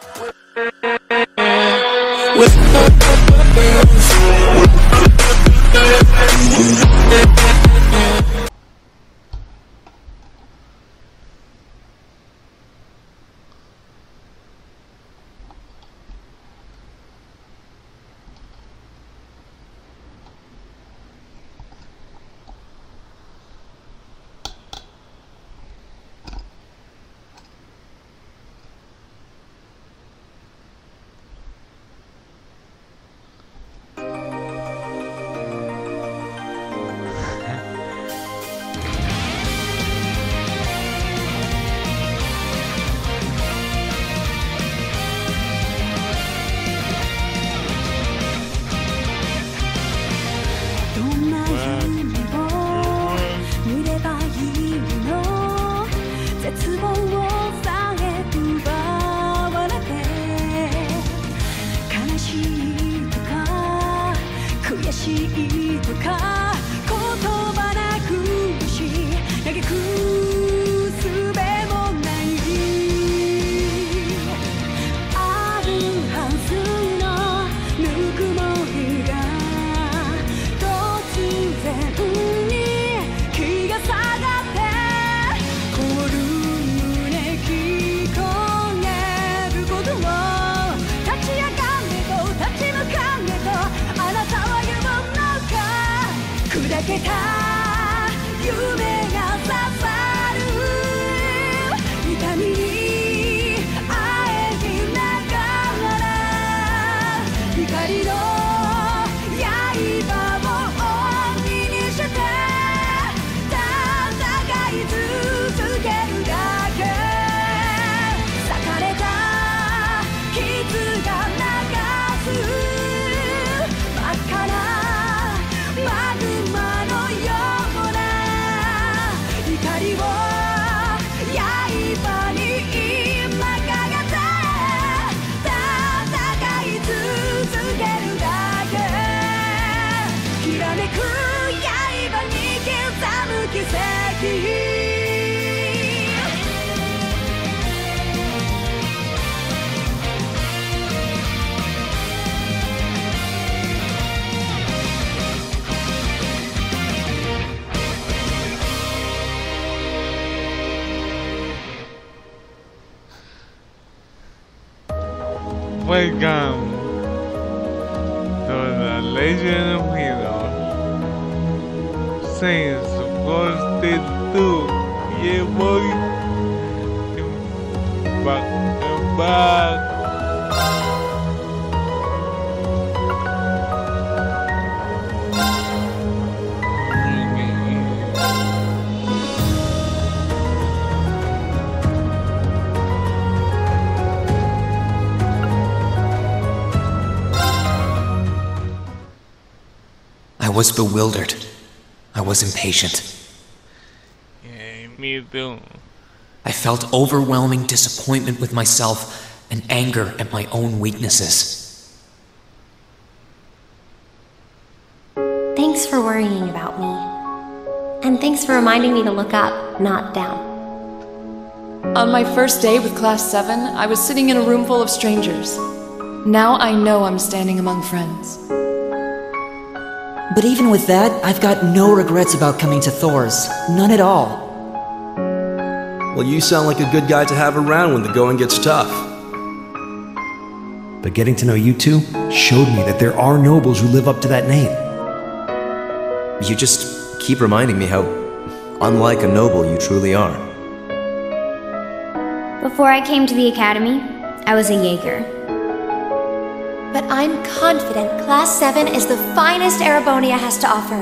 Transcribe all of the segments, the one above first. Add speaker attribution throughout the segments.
Speaker 1: With- 夢が刺さ
Speaker 2: Welcome to the Legend of Heroes. Since Ghosted 2, yeah boy. Back and back.
Speaker 3: Was bewildered. I was impatient.
Speaker 2: Yeah, me too.
Speaker 3: I felt overwhelming disappointment with myself and anger at my own weaknesses.
Speaker 4: Thanks for worrying about me. And thanks for reminding me to look up, not down.
Speaker 5: On my first day with Class 7, I was sitting in a room full of strangers. Now I know I'm standing among friends.
Speaker 6: But even with that, I've got no regrets about coming to Thors. None at all.
Speaker 7: Well, you sound like a good guy to have around when the going gets tough.
Speaker 8: But getting to know you two showed me that there are nobles who live up to that name.
Speaker 9: You just keep reminding me how unlike a noble you truly are.
Speaker 4: Before I came to the academy, I was a Jaeger. But I'm confident Class 7 is the finest Erebonia has to offer.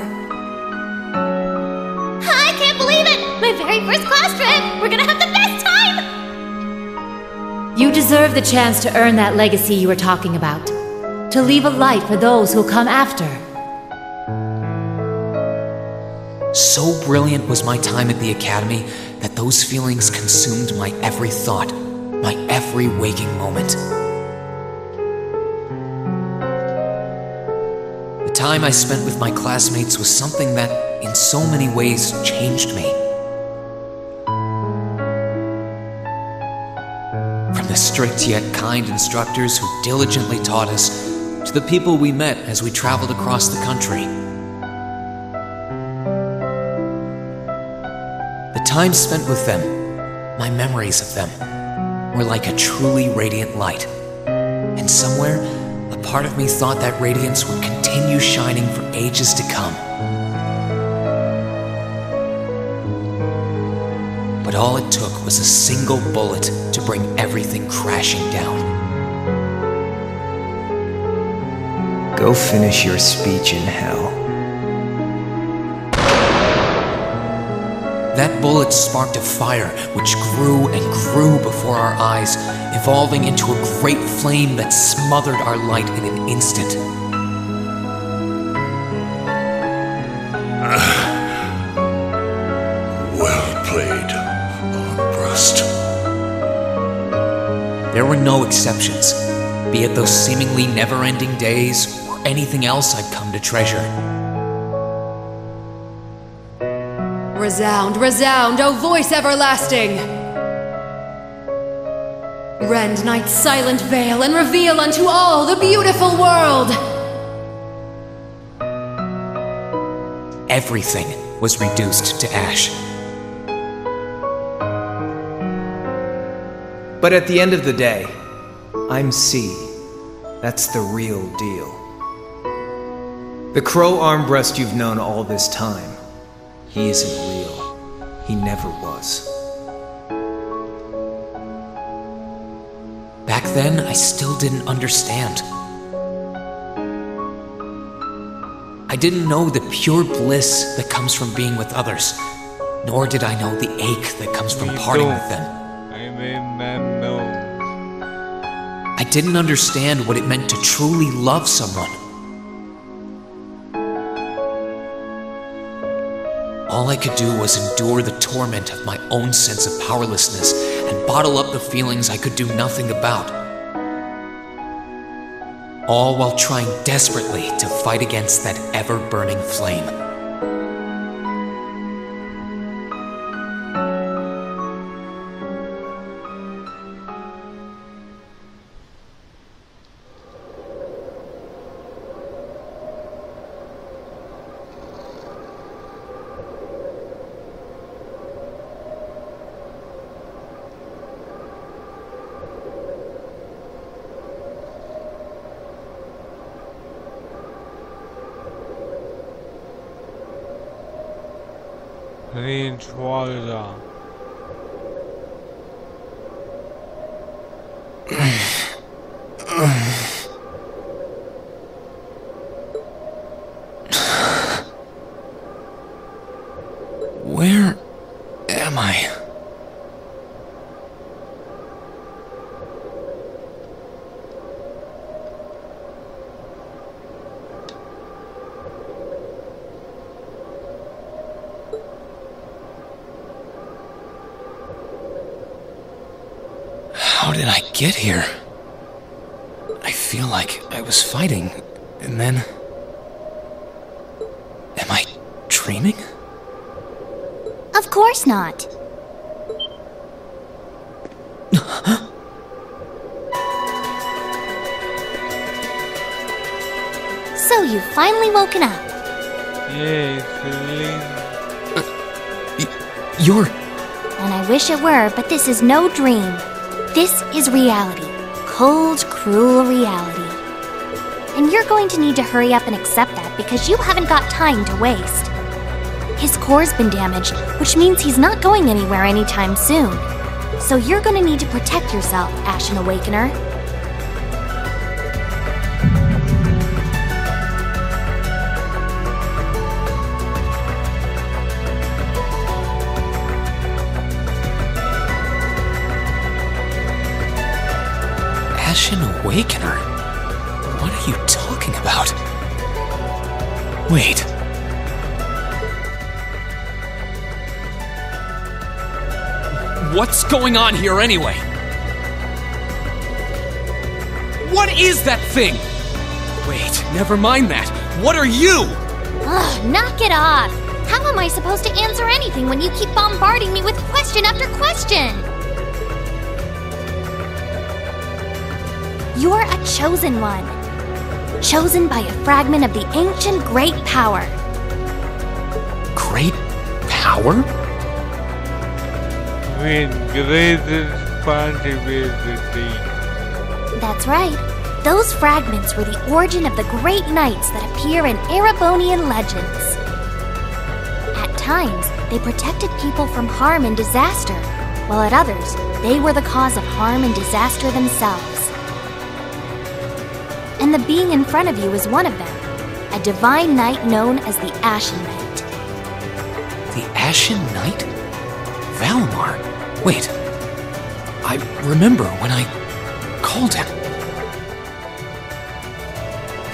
Speaker 4: I can't believe it! My very first class trip! We're gonna have the best time!
Speaker 10: You deserve the chance to earn that legacy you were talking about. To leave a light for those who'll come after.
Speaker 3: So brilliant was my time at the academy that those feelings consumed my every thought, my every waking moment. Time I spent with my classmates was something that, in so many ways, changed me. From the strict yet kind instructors who diligently taught us, to the people we met as we traveled across the country. The time spent with them, my memories of them, were like a truly radiant light. And somewhere, a part of me thought that radiance would continue shining for ages to come. But all it took was a single bullet to bring everything crashing down.
Speaker 9: Go finish your speech in hell.
Speaker 3: That bullet sparked a fire which grew and grew before our eyes, evolving into a great flame that smothered our light in an instant.
Speaker 11: Well played, Armbrust.
Speaker 3: There were no exceptions, be it those seemingly never ending days or anything else I'd come to treasure.
Speaker 5: Resound, resound, O voice everlasting! Rend night's silent veil and reveal unto all the beautiful world!
Speaker 3: Everything was reduced to ash.
Speaker 12: But at the end of the day, I'm C. That's the real deal. The crow armbrust you've known all this time, he isn't real. He never was.
Speaker 3: Back then, I still didn't understand. I didn't know the pure bliss that comes from being with others, nor did I know the ache that comes from parting with them. I didn't understand what it meant to truly love someone. All I could do was endure the torment of my own sense of powerlessness and bottle up the feelings I could do nothing about. All while trying desperately to fight against that ever burning flame. Did I get here? I feel like I was fighting, and then. Am I dreaming?
Speaker 4: Of course not. so you've finally woken up.
Speaker 2: Yes, Link.
Speaker 3: Uh, you're.
Speaker 4: And I wish it were, but this is no dream. This is reality. Cold, cruel reality. And you're going to need to hurry up and accept that because you haven't got time to waste. His core's been damaged, which means he's not going anywhere anytime soon. So you're gonna need to protect yourself, Ashen Awakener.
Speaker 3: Going on here anyway? What is that thing? Wait, never mind that. What are you?
Speaker 4: Ugh, knock it off! How am I supposed to answer anything when you keep bombarding me with question after question? You're a chosen one. Chosen by a fragment of the ancient great power.
Speaker 3: Great power?
Speaker 2: With great responsibility.
Speaker 4: That's right. Those fragments were the origin of the great knights that appear in Erebonian legends. At times, they protected people from harm and disaster, while at others, they were the cause of harm and disaster themselves. And the being in front of you is one of them, a divine knight known as the Ashen Knight.
Speaker 3: The Ashen Knight? Valimar? Wait. I remember when I called him.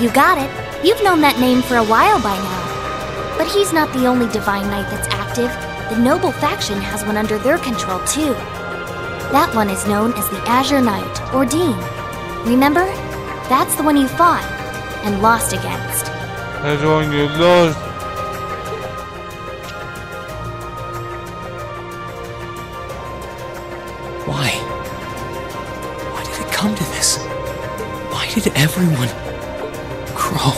Speaker 4: You got it. You've known that name for a while by now. But he's not the only divine knight that's active. The noble faction has one under their control, too. That one is known as the Azure Knight, Ordine. Remember? That's the one you fought and lost against.
Speaker 2: That's when you lost.
Speaker 3: Did everyone. Crow.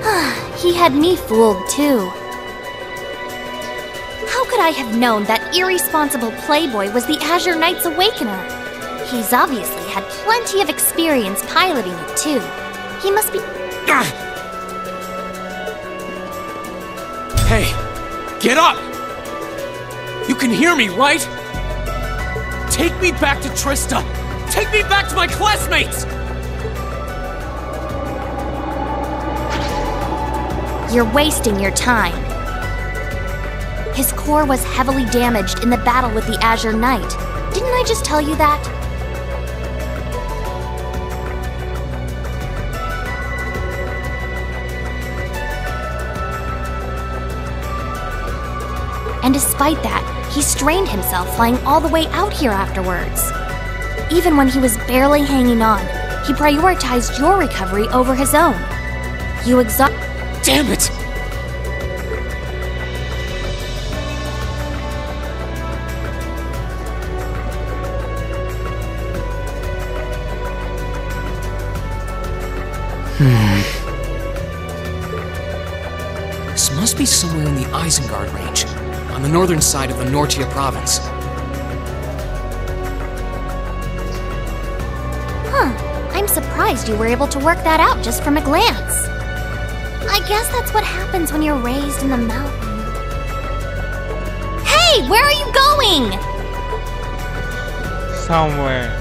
Speaker 4: he had me fooled, too. How could I have known that irresponsible playboy was the Azure Knight's Awakener? He's obviously had plenty of experience piloting it, too. He must be.
Speaker 3: Hey, get up! You can hear me, right? Take me back to Trista! Take me back to my classmates!
Speaker 4: You're wasting your time. His core was heavily damaged in the battle with the Azure Knight. Didn't I just tell you that? And despite that, he strained himself flying all the way out here afterwards. Even when he was barely hanging on, he prioritized your recovery over his own. You exhaust.
Speaker 3: Damn it! Hmm. This must be somewhere in the Eisengard range, on the northern side of the Nortia province.
Speaker 4: Huh. I'm surprised you were able to work that out just from a glance. Guess that's what happens when you're raised in the mountain. Hey, where are you going?
Speaker 2: Somewhere.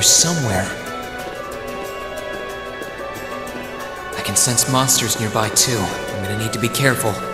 Speaker 3: Here somewhere. I can sense monsters nearby too. I'm gonna need to be careful.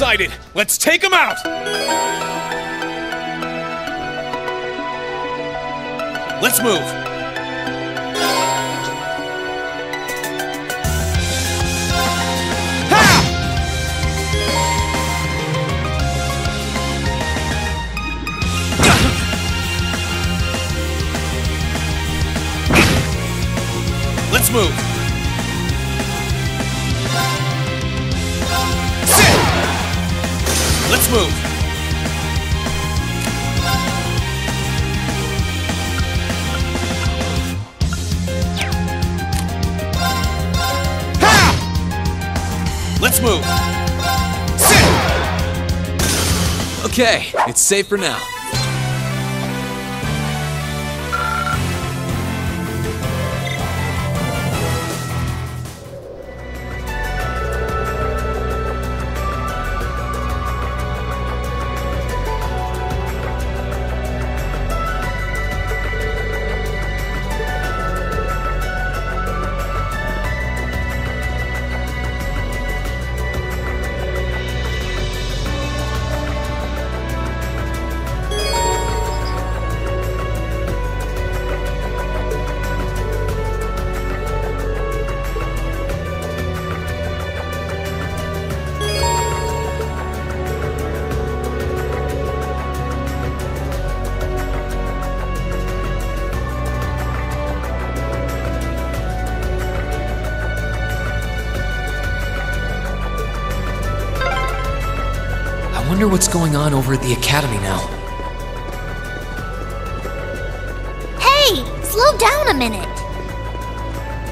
Speaker 13: Sighted! Let's take him out! Let's move!
Speaker 3: Okay, it's safe for now. On over at the academy now.
Speaker 4: Hey, slow down a minute.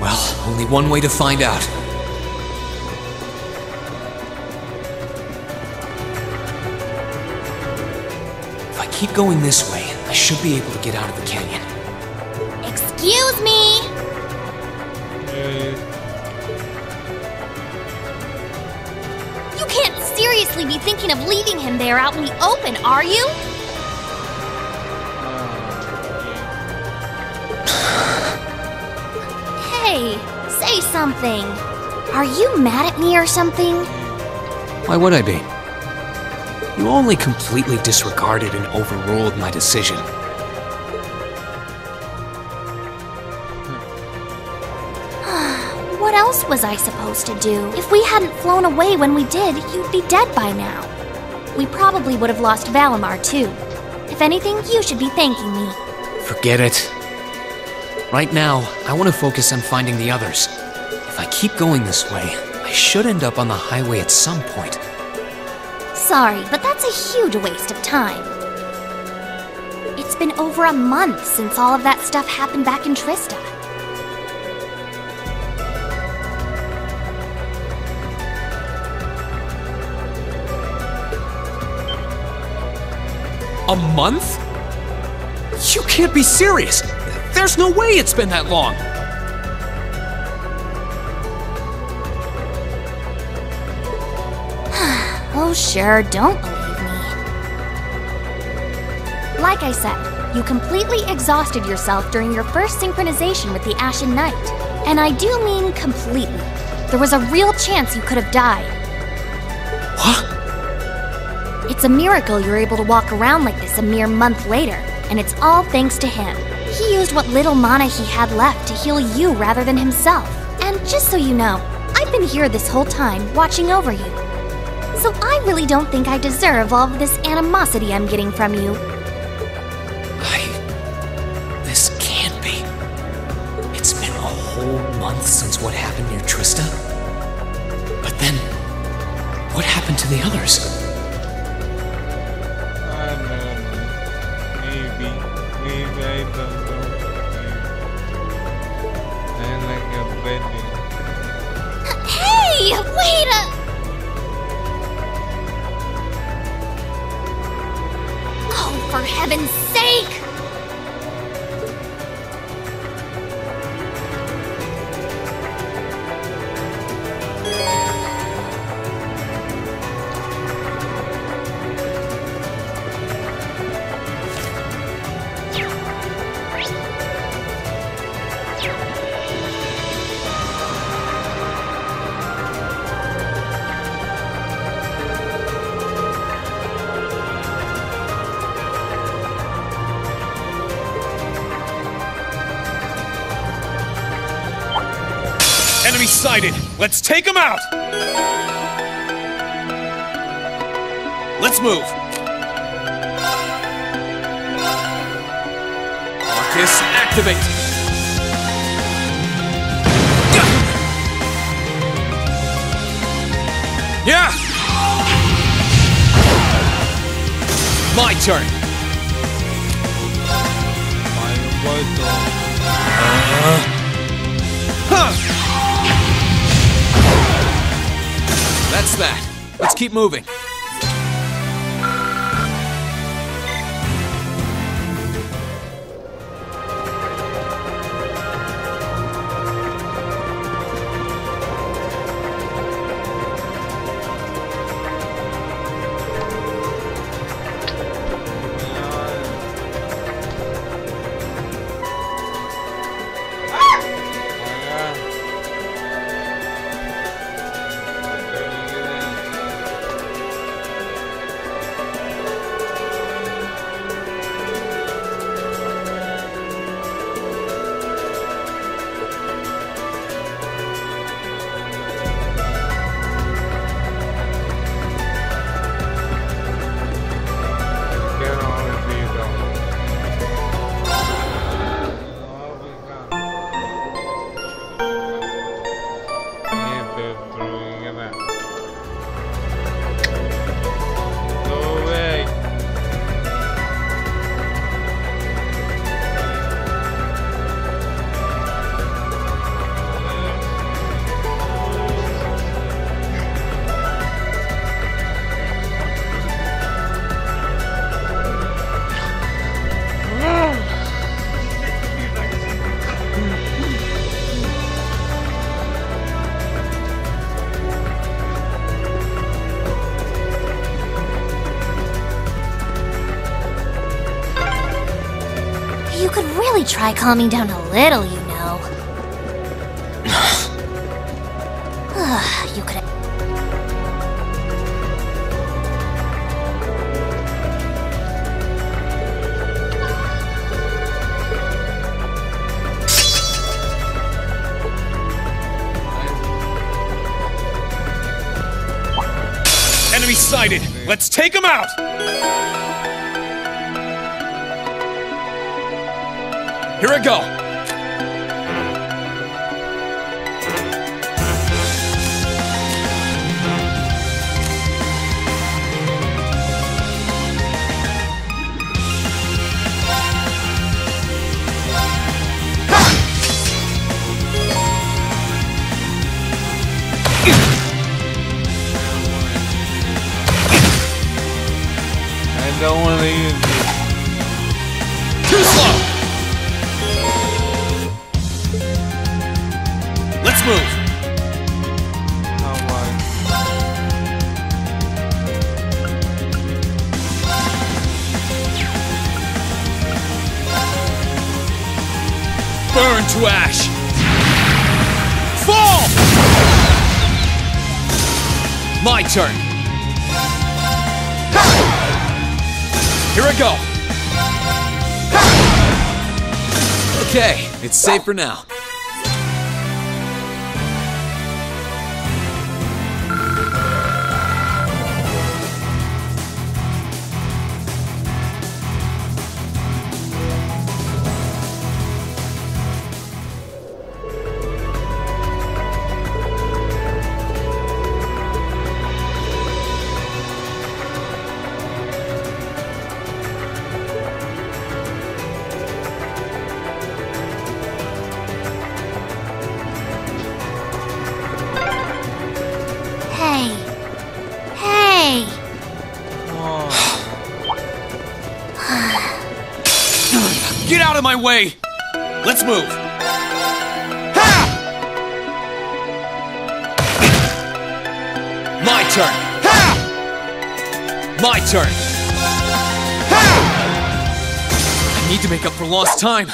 Speaker 3: Well, only one way to find out. If I keep going this way, I should be able to get out of the canyon.
Speaker 4: Excuse me. Thinking of leaving him there out in the open, are you? Hey, say something. Are you mad at me or something?
Speaker 3: Why would I be? You only completely disregarded and overruled my decision.
Speaker 4: What was I supposed to do? If we hadn't flown away when we did, you'd be dead by now. We probably would have lost Valimar too. If anything, you should be thanking me.
Speaker 3: Forget it. Right now, I want to focus on finding the others. If I keep going this way, I should end up on the highway at some point.
Speaker 4: Sorry, but that's a huge waste of time. It's been over a month since all of that stuff happened back in Trista.
Speaker 3: A month? You can't be serious! There's no way it's been that long!
Speaker 4: Oh, sure, don't believe me. Like I said, you completely exhausted yourself during your first synchronization with the Ashen Knight. And I do mean completely. There was a real chance you could have died.
Speaker 3: What?
Speaker 4: It's a miracle you're able to walk around like this a mere month later, and it's all thanks to him. He used what little mana he had left to heal you rather than himself. And just so you know, I've been here this whole time, watching over you. So I really don't think I deserve all of this animosity I'm getting from you. I.
Speaker 3: This can't be. It's been a whole month since what happened near Trista. But then, what happened to the others?
Speaker 4: Hey, wait a.
Speaker 3: take him out! Let's move! Marcus, activate! Yeah! My turn! Uh-huh. Huh. That's that. Let's keep moving.
Speaker 4: You could really try calming down a little, you know. You could.
Speaker 3: Enemy sighted! Let's take him out! Here I go!
Speaker 2: I don't want to
Speaker 3: Fall! My turn! Here I go! Okay, it's safe for now. Way! Let's move! Ha! My turn! Ha! My turn! Ha! I need to make up for lost time.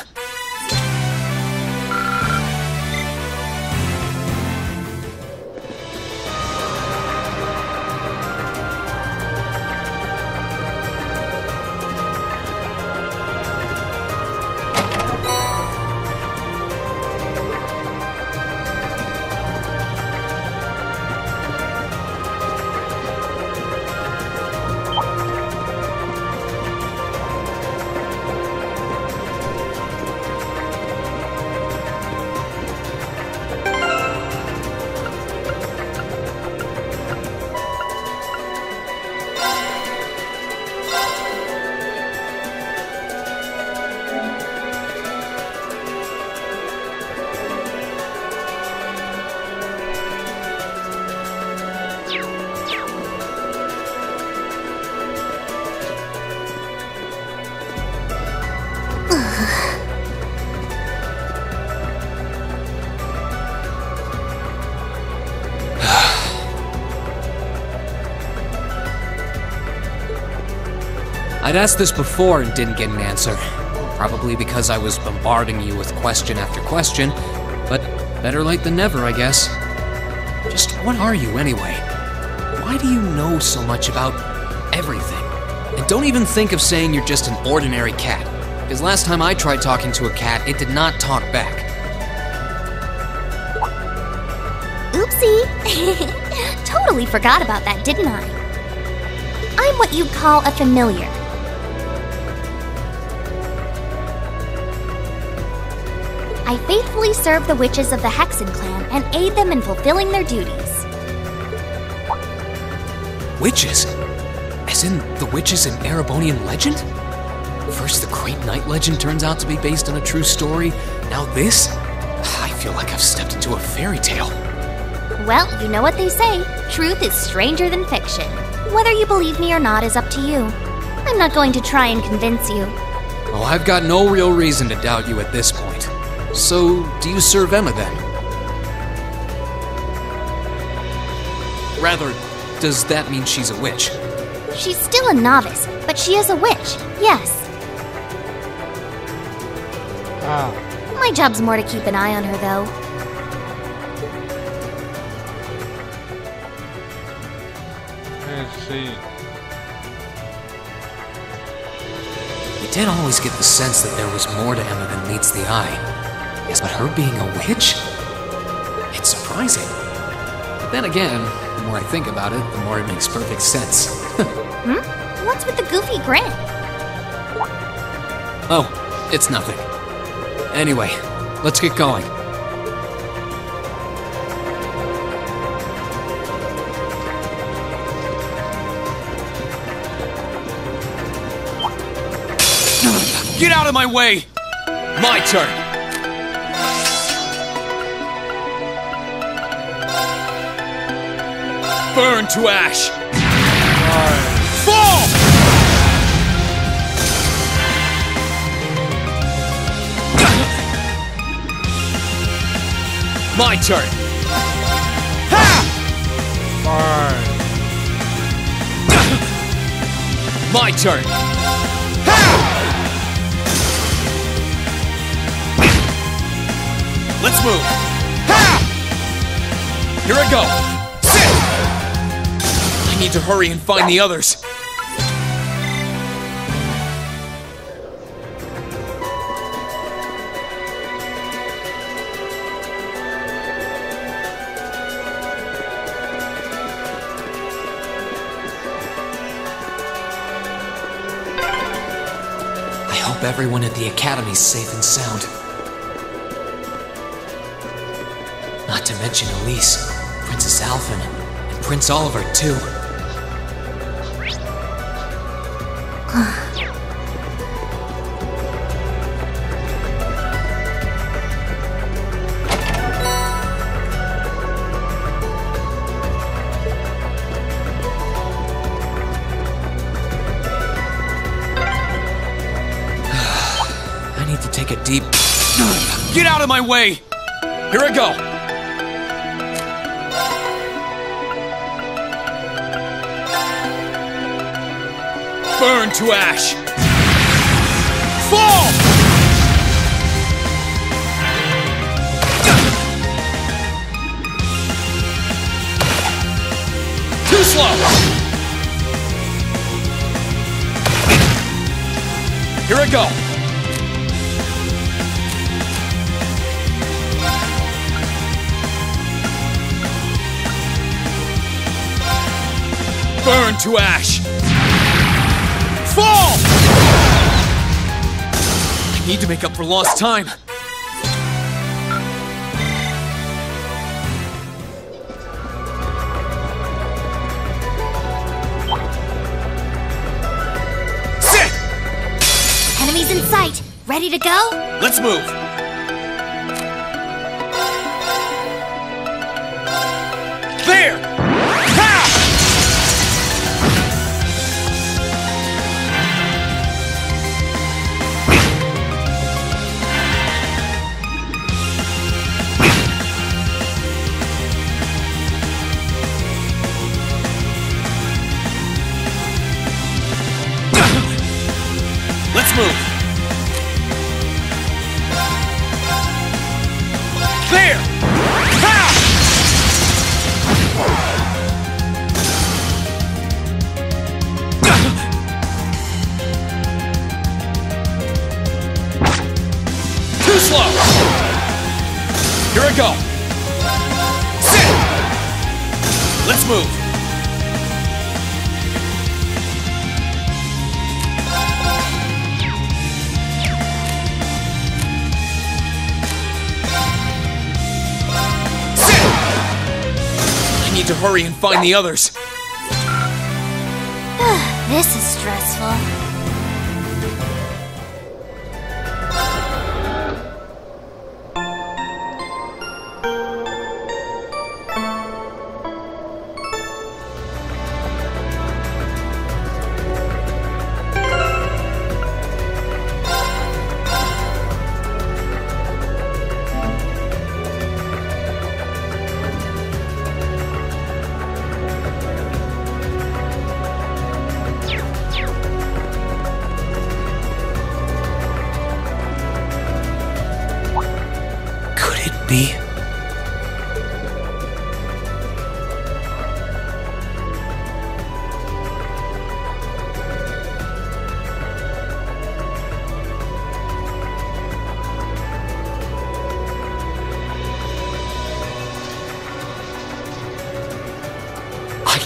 Speaker 3: I'd asked this before and didn't get an answer. Probably because I was bombarding you with question after question, but better late than never, I guess. Just what are you anyway? Why do you know so much about everything? And don't even think of saying you're just an ordinary cat. Because last time I tried talking to a cat, it did not talk back.
Speaker 4: Oopsie! totally forgot about that, didn't I? I'm what you'd call a familiar. I faithfully serve the witches of the Hexen clan and aid them in fulfilling their duties.
Speaker 3: Witches? As in the witches in Erebonian legend? First, the Great Night legend turns out to be based on a true story. Now, this? I feel like I've stepped into a fairy tale.
Speaker 4: Well, you know what they say truth is stranger than fiction. Whether you believe me or not is up to you. I'm not going to try and convince you.
Speaker 3: Oh, I've got no real reason to doubt you at this point. So, do you serve Emma then? Rather, does that mean she's a witch?
Speaker 4: She's still a novice, but she is a witch, yes.
Speaker 2: Ah.
Speaker 4: My job's more to keep an eye on her, though.
Speaker 2: Let's see.
Speaker 3: You did always get the sense that there was more to Emma than meets the eye. Yes, but her being a witch? It's surprising. But then again, the more I think about it, the more it makes perfect sense.
Speaker 4: Hmm? What's with the goofy grin?
Speaker 3: oh, it's nothing. Anyway, let's get going.
Speaker 13: Get out of my way! My turn! Burn to ash! Fall! My turn! My turn! Ha! Let's move! Ha! Here I go! Need to hurry and find the others.
Speaker 3: I hope everyone at the Academy's safe and sound. Not to mention Elise, Princess Alfin, and Prince Olivier, too.
Speaker 13: Way! Here I go! Burn to ash! Fall! Too slow! Here I go! Burn to ash! Fall! I need to make up for lost time. Sit!
Speaker 4: Enemies in sight. Ready to go?
Speaker 13: Let's move. And the others.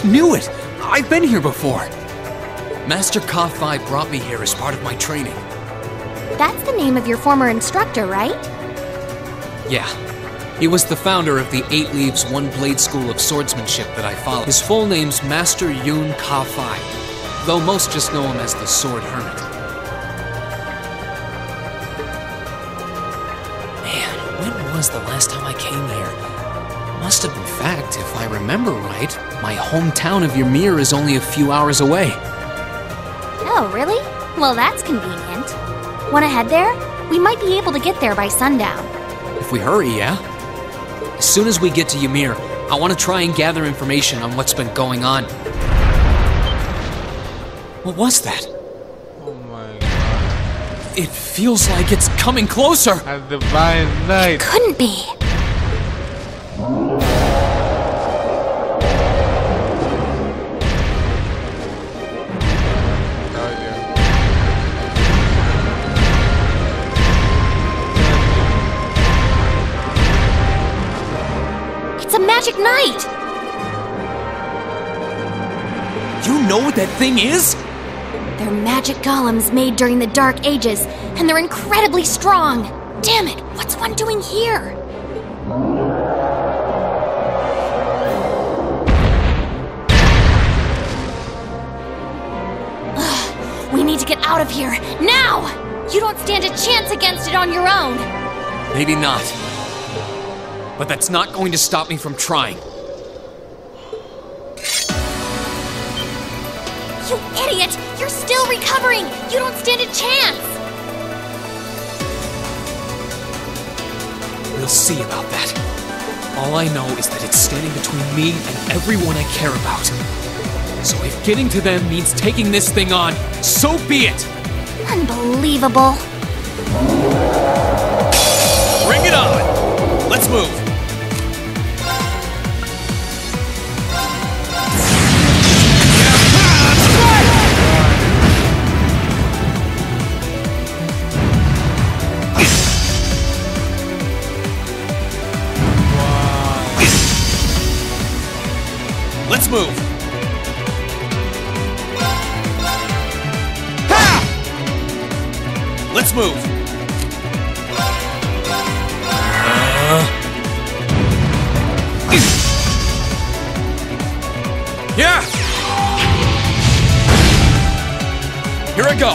Speaker 3: Knew it! I've been here before! Master Ka-fai brought me here as part of my training.
Speaker 4: That's the name of your former instructor, right?
Speaker 3: Yeah. He was the founder of the Eight Leaves One Blade School of Swordsmanship that I follow. His full name's Master Yun Ka-fai, though most just know him as the Sword Hermit. Man, when was the last time I came here? Must have been fact, if I remember right. My hometown of Ymir is only a few hours away.
Speaker 4: Oh, really? Well, that's convenient. Wanna head there? We might be able to get there by sundown.
Speaker 3: If we hurry, yeah? As soon as we get to Ymir, I want to try and gather information on what's been going on. What was that?
Speaker 2: Oh my god.
Speaker 3: It feels like it's coming closer.
Speaker 2: A Divine Knight.
Speaker 4: Couldn't be. Magic knight!
Speaker 3: You know what that thing is?
Speaker 4: They're magic golems made during the Dark Ages, and they're incredibly strong. Damn it, what's one doing here? Ugh, we need to get out of here, now! You don't stand a chance against it on your own.
Speaker 3: Maybe not. But that's not going to stop me from trying.
Speaker 4: You idiot! You're still recovering! You don't stand a chance!
Speaker 3: We'll see about that. All I know is that it's standing between me and everyone I care about. So if getting to them means taking this thing on, so be it!
Speaker 4: Unbelievable.
Speaker 13: Bring it on! Let's move! Ha! Uh. Let's! Yeah! Here I go!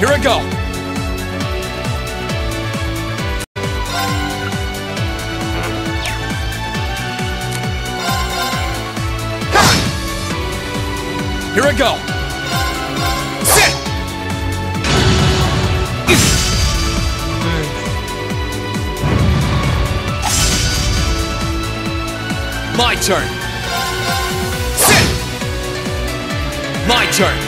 Speaker 13: Here I go! Here I go! Sit! My turn! Sit! My turn.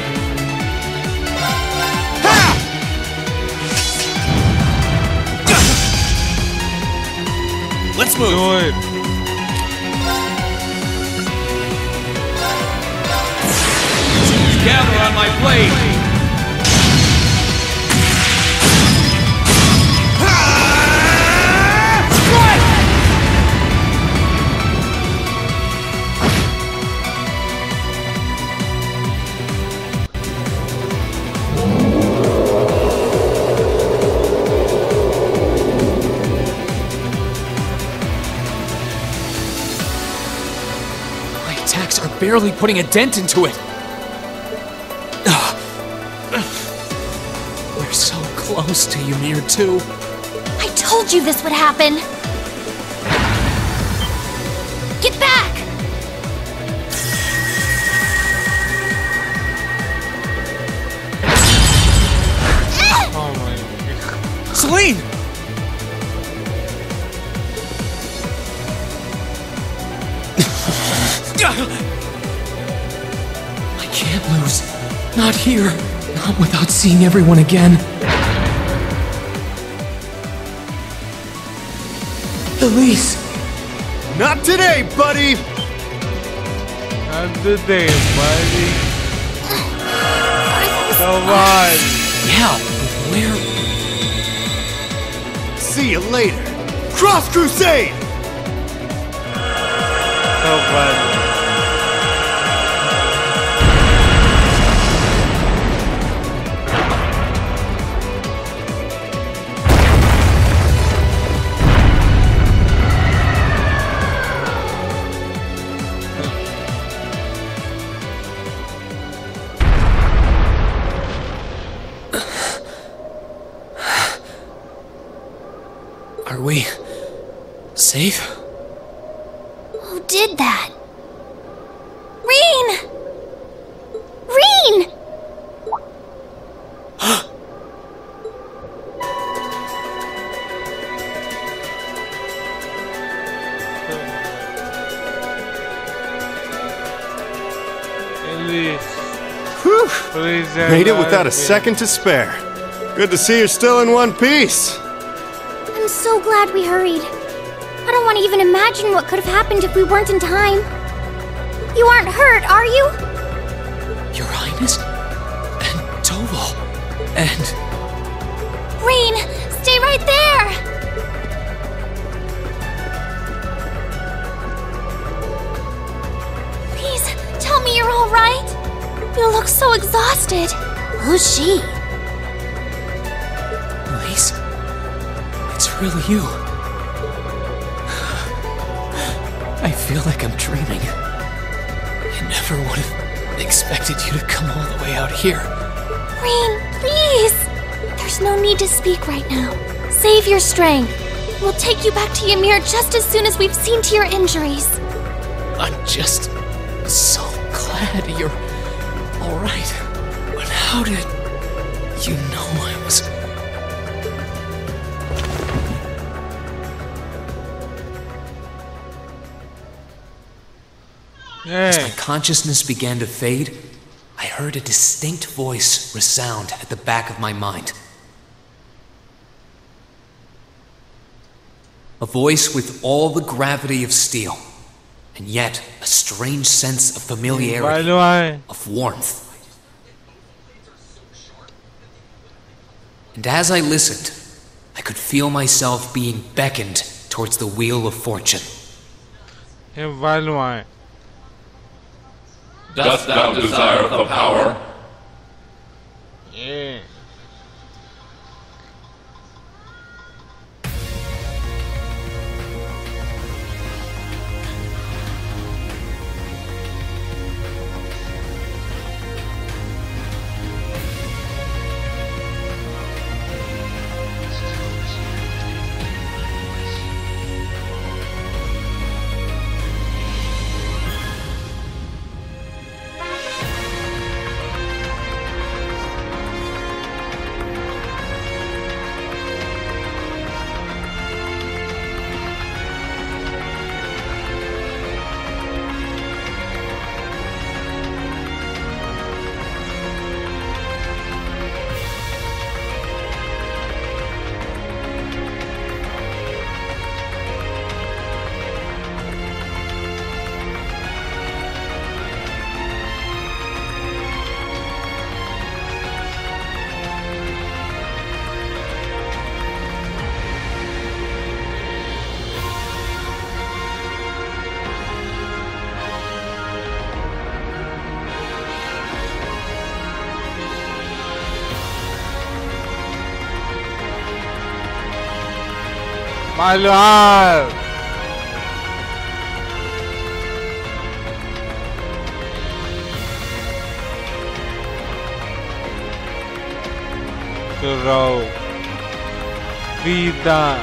Speaker 13: Let's move. Gather on my blade.
Speaker 3: My attacks are barely putting a dent into it. Too.
Speaker 4: I told you this would happen! Get back!
Speaker 2: Oh my
Speaker 3: Celine! I can't lose. Not here. Not without seeing everyone again. Elise!
Speaker 13: Not today, buddy.
Speaker 2: Not today, buddy. Come on.
Speaker 3: Yeah, but where?
Speaker 13: See you later. Cross Crusade.
Speaker 2: Come on.
Speaker 11: Made it without a second to spare. Good to see you're still in one piece.
Speaker 4: I'm so glad we hurried. I don't want to even imagine what could have happened if we weren't in time. You aren't hurt, are you?
Speaker 3: Your Highness? And Toval. And
Speaker 4: Rean, stay right there! Please, tell me you're alright. You look so exhausted. Who's she?
Speaker 3: Elise? It's really you. I feel like I'm dreaming. I never would have expected you to come all the way out here.
Speaker 4: Rean, please! There's no need to speak right now. Save your strength. We'll take you back to Ymir just as soon as we've seen to your injuries.
Speaker 3: I'm just so glad you're alright. How did you know I was. As my consciousness began to fade, I heard a distinct voice resound at the back of my mind. A voice with all the gravity of steel, and yet a strange sense of familiarity, of warmth. And as I listened, I could feel myself being beckoned towards the wheel of fortune.
Speaker 2: Evaluate.
Speaker 14: Dost thou desire the power?
Speaker 2: Yeah. Malvar. Crow. Vida.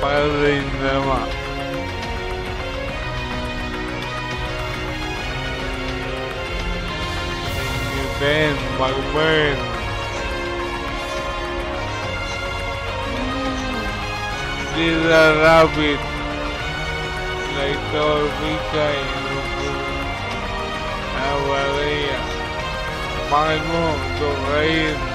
Speaker 2: Parin naman. Ben, mag-burn. Little rabbit. Like Torbica y Avaria. Bakit mo? Tukain.
Speaker 3: Where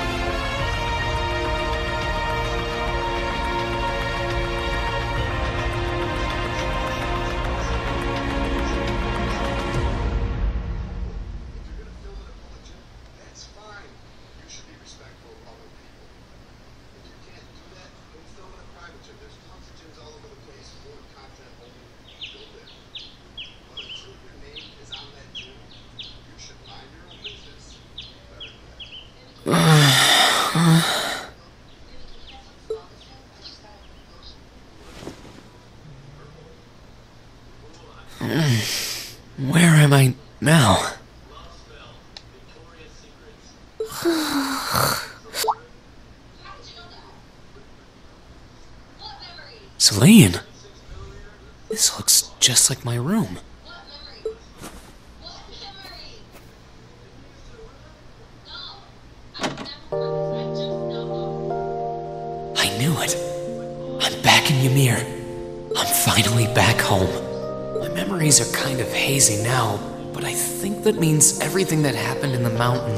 Speaker 3: are kind of hazy now, but I think that means everything that happened in the mountain.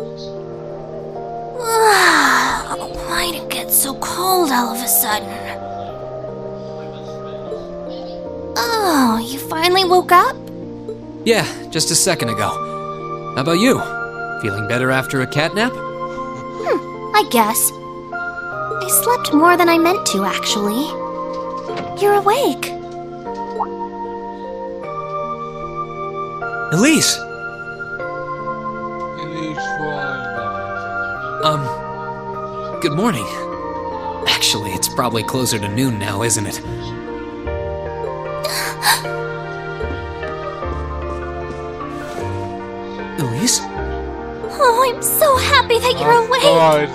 Speaker 4: Why'd it get so cold all of a sudden? Oh, you finally woke up?
Speaker 3: Yeah, just a second ago. How about you? Feeling better after a catnap?
Speaker 4: Hmm, I guess. I slept more than I meant to, actually. You're awake.
Speaker 3: Elise! Um, good morning. Actually, it's probably closer to noon now, isn't it? Elise?
Speaker 4: Oh, I'm so happy that you're awake.
Speaker 2: Oh,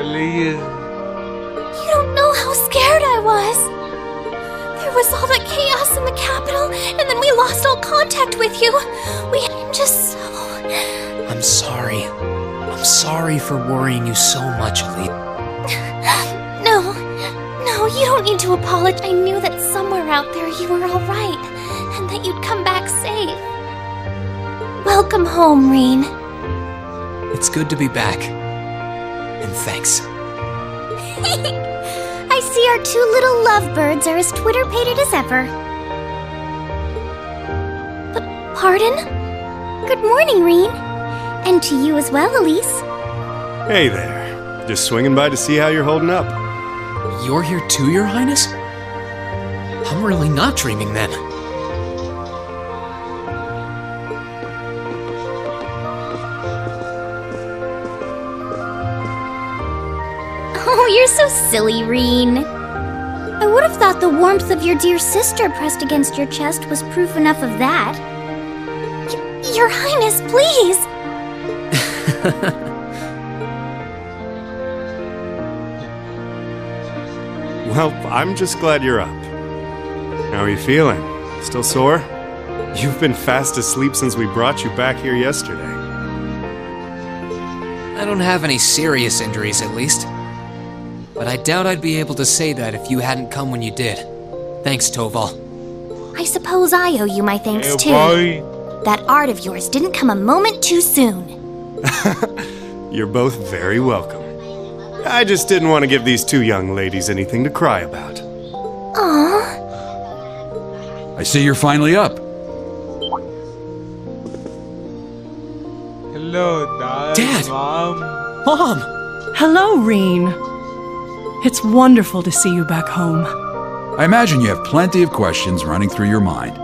Speaker 2: Elise.
Speaker 4: You don't know how scared I was. There was all that chaos in the capital, and then we lost all contact with you. We just so.
Speaker 3: I'm sorry. I'm sorry for worrying you so much, Elise.
Speaker 4: No, no, you don't need to apologize. I knew that somewhere out there you were alright, and that you'd come back safe. Welcome home, Rean.
Speaker 3: It's good to be back. And thanks.
Speaker 4: I see our two little lovebirds are as Twitter pated as ever. But, pardon? Good morning, Rean. And to you as well, Elise.
Speaker 11: Hey there. Just swinging by to see how you're holding up.
Speaker 3: You're here too, Your Highness? I'm really not dreaming then.
Speaker 4: Oh, you're so silly, Rean. I would have thought the warmth of your dear sister pressed against your chest was proof enough of that. Y- your Highness, please!
Speaker 11: Well, I'm just glad you're up. How are you feeling? Still sore? You've been fast asleep since we brought you back here yesterday.
Speaker 3: I don't have any serious injuries, at least. But I doubt I'd be able to say that if you hadn't come when you did. Thanks, Toval.
Speaker 4: I suppose I owe you my thanks
Speaker 3: Hey,
Speaker 4: too.
Speaker 3: boy.
Speaker 4: That art of yours didn't come a moment too soon.
Speaker 11: You're both very welcome. I just didn't want to give these two young ladies anything to cry about.
Speaker 4: Aww.
Speaker 15: I see you're finally up.
Speaker 2: Hello, Dad.
Speaker 3: Dad.
Speaker 2: Mom.
Speaker 3: Mom!
Speaker 16: Hello, Rean. It's wonderful to see you back home.
Speaker 15: I imagine you have plenty of questions running through your mind, but